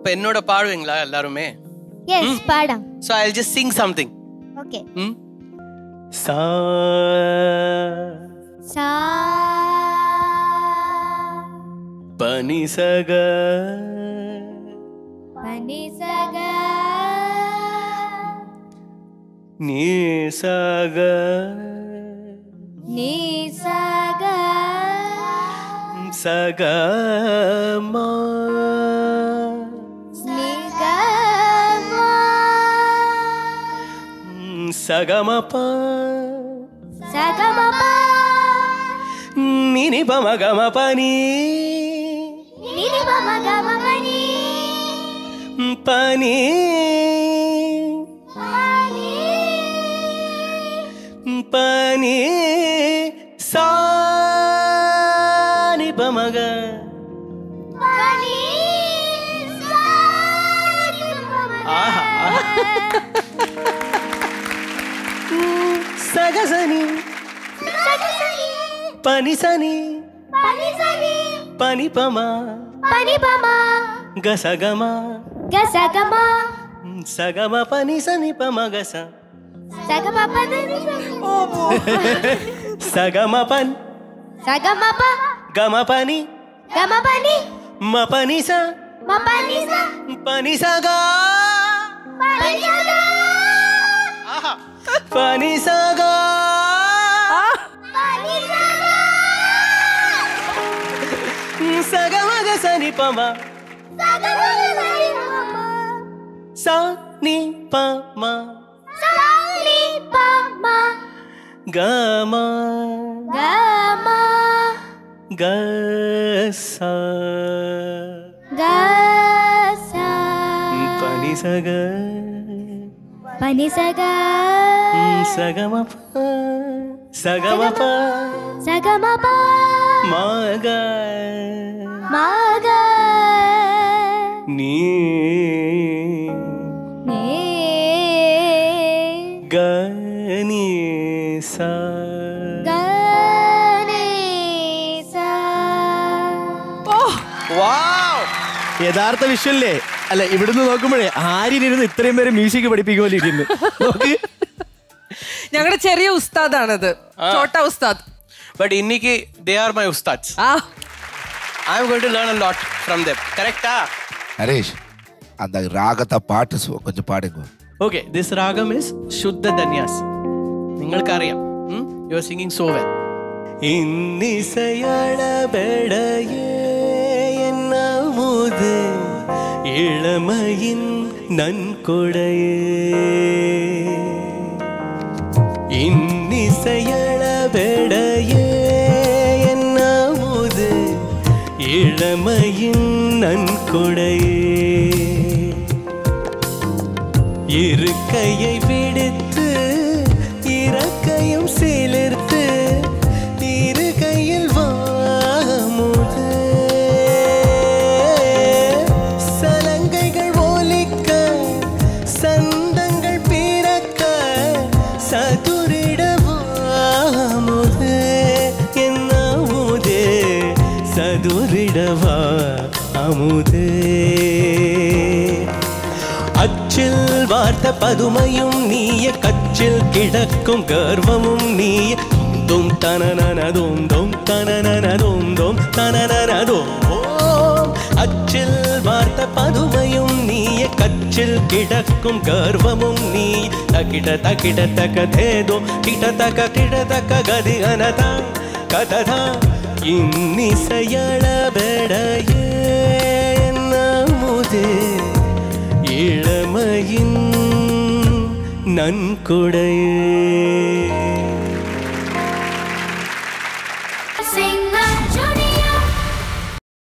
இப்ப என்னோட பாடுவீங்களா எல்லாருமே? Yes பாடாம் so I just sing something okay ம்? சா சா பனி சக பனி சக நீ సగమప. సగమప. నిని బమగమ పని. నిని బమగమ పని. పని. పని సాని Pagasani, Pagasani, Pani Sani, Pani Sani, Pani Pama, Pani Pama, Gasagama, Gasagama, Sagama Pani Sani Pama Gasa, Sagama Pani Sani, oh, Sagama Pan, Sagama pan. Gama Pani, Gama Pani, Ma Pani Sa, Ma Pani Sa, Pani Saga, Pani Saga. Funny. सनी पमा सनी पामा सनी पामा गामा। गामा गसा। गसा पनी सगा पनी सगा सगमा पा सगमा पा सगमा पा मागा മക നീ യഥാർത്ഥ വിഷ്വല്ലേ അല്ല ഇവിടുന്ന് നോക്കുമ്പോഴേ ആര്യനിരുന്ന് ഇത്രയും പേര് മ്യൂസിക് പഠിപ്പിക്കുമല്ലോ ഇരിക്കുന്നു ഞങ്ങളുടെ ചെറിയ ഉസ്താദാണത്. ഛോട്ട ഉസ്താദ്. ബട്ട് ഇന്നിക്ക് ദേ ആർ മൈ ഉസ്താദ്. ആ. I am going to learn a lot from them கரெக்டா நரேஷ் அந்த ராகத்தை பாட்டு சு- கொஞ்சம் பாடுங்க ഓക്കെ ദിസ് രാഗം ഇസ് ശുദ്ധ ധന്യാസ് നിങ്ങൾക്കറിയാം you are singing so well ഇന്നിസയളബെടയേ എന്നമുത് இளமையின் நன்கொடையே. இருக்கையை விடுத்து சதுரிடவா அமுதே. அச்சில் வார்த்த பதுமையும் நீய கச்சில் கிடக்கும் கர்வமும் நீய. தும் தனனனதோம் தோம் தனனனதோம் தோம் தனனனதோம். அச்சில் வார்த்த பதுமையும் நீய கச்சில் கிடக்கும் கர்வமும் நீ தகிட தகிட தக தேதோ கிட தக கிட தக கதி அனதா கததா. இன்னிசையளபெடையே நம்முதே இளமையின் நன்கொடையே.